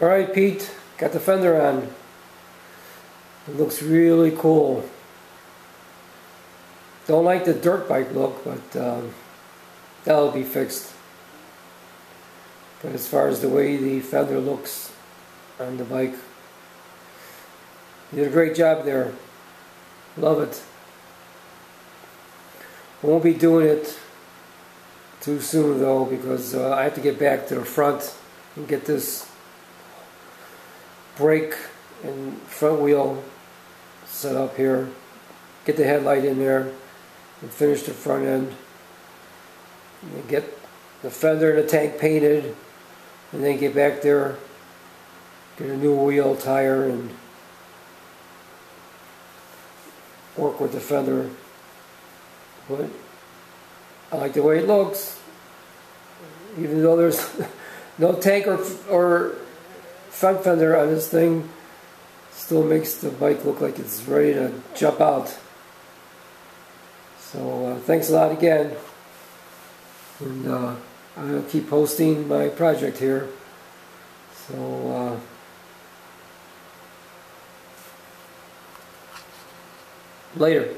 Alright Pete, got the fender on. It looks really cool. Don't like the dirt bike look, but um, that'll be fixed. But as far as the way the fender looks on the bike, you did a great job there. Love it. Won't be doing it too soon though because uh, I have to get back to the front and get this brake and front wheel set up here. Get the headlight in there and finish the front end. And get the fender and the tank painted and then get back there, get a new wheel, tire, and work with the fender. But I like the way it looks. Even though there's no tank or, or front fender on this thing, still makes the bike look like it's ready to jump out. So uh, thanks a lot again. And uh, I'll keep posting my project here. So uh, later.